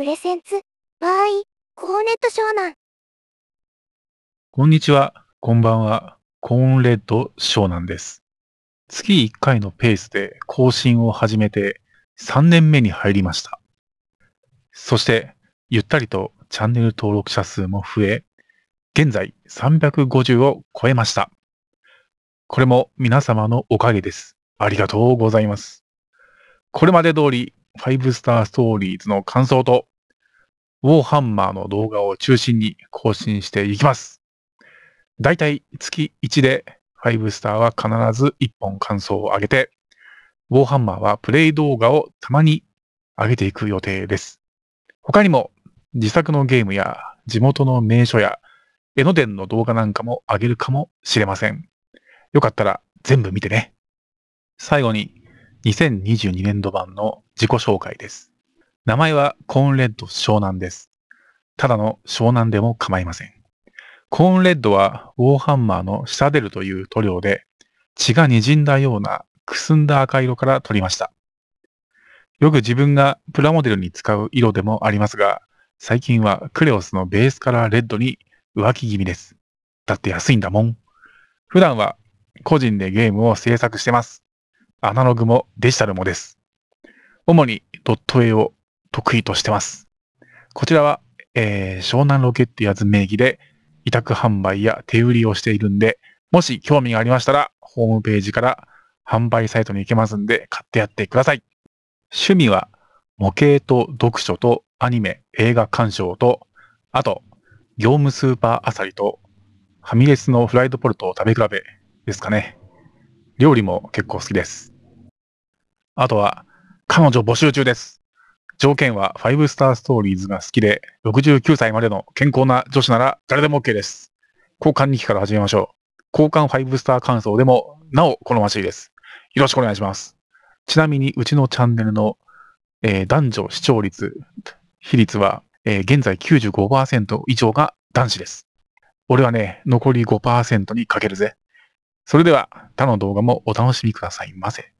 プレゼンツ、バーイ、コーネット湘南。こんにちは、こんばんは、コーンレッド湘南です。月1回のペースで更新を始めて3年目に入りました。そして、ゆったりとチャンネル登録者数も増え、現在350を超えました。これも皆様のおかげです。ありがとうございます。これまで通り、5スターストーリーズの感想と、ウォーハンマーの動画を中心に更新していきます。だいたい月1で5スターは必ず1本感想を上げて、ウォーハンマーはプレイ動画をたまに上げていく予定です。他にも自作のゲームや地元の名所や江ノ電の動画なんかも上げるかもしれません。よかったら全部見てね。最後に2022年度版の自己紹介です。名前はコーンレッド湘南です。ただの湘南でも構いません。コーンレッドはウォーハンマーのシタデルという塗料で血が滲んだようなくすんだ赤色から取りました。よく自分がプラモデルに使う色でもありますが、最近はクレオスのベースカラーレッドに浮気気味です。だって安いんだもん。普段は個人でゲームを制作してます。アナログもデジタルもです。主にドット絵を得意としてます。こちらは、えー湘南ロケットやつ名義で委託販売や手売りをしているんで、もし興味がありましたら、ホームページから販売サイトに行けますんで、買ってやってください。趣味は、模型と読書とアニメ、映画鑑賞と、あと、業務スーパーアサリと、ファミレスのフライドポルトを食べ比べですかね。料理も結構好きです。あとは、彼女募集中です。条件は5スターストーリーズが好きで、69歳までの健康な女子なら誰でも OK です。交換日記から始めましょう。交換5スター感想でもなお好ましいです。よろしくお願いします。ちなみにうちのチャンネルの、えー男女視聴率、比率は、えー現在95%以上が男子です。俺はね、残り5%にかけるぜ。それでは他の動画もお楽しみくださいませ。